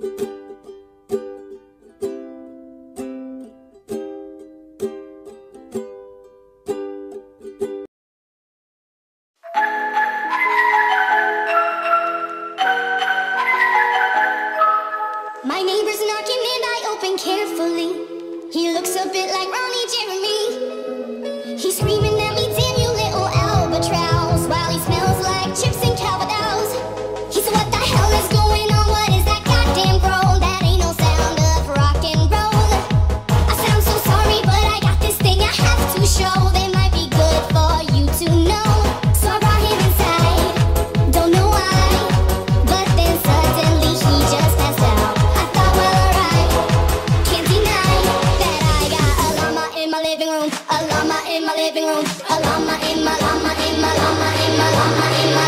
My neighbor's knocking and I open carefully. He looks a bit like Ronnie Jeremy. He's screaming living room, a llama in my living room, a llama in my llama in my llama in my llama in my.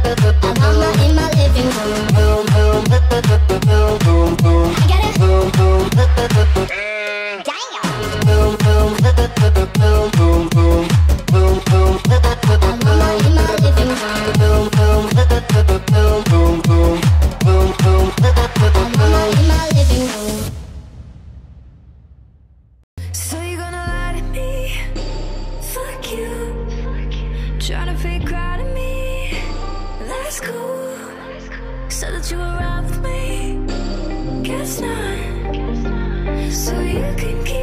Trying to fake out of me. That's cool. Said that you were right with me. Guess not. So you can keep